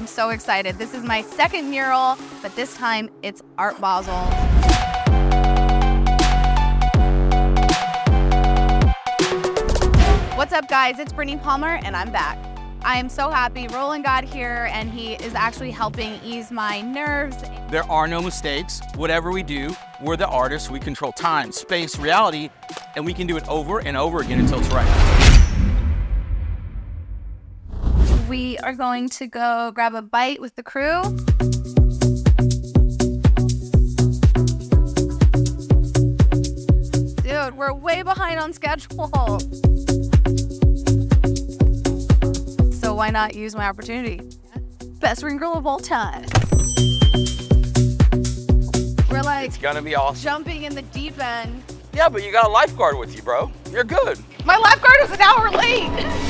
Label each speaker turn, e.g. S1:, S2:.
S1: I'm so excited. This is my second mural, but this time it's Art Basel. What's up guys, it's Brittney Palmer and I'm back. I am so happy Rolland got here and he is actually helping ease my nerves.
S2: There are no mistakes. Whatever we do, we're the artists. We control time, space, reality, and we can do it over and over again until it's right.
S1: We are going to go grab a bite with the crew. Dude, we're way behind on schedule. So why not use my opportunity? Best ring girl of all time. We're like
S2: It's gonna be awesome.
S1: jumping in the deep end.
S2: Yeah, but you got a lifeguard with you, bro. You're good.
S1: My lifeguard was an hour late.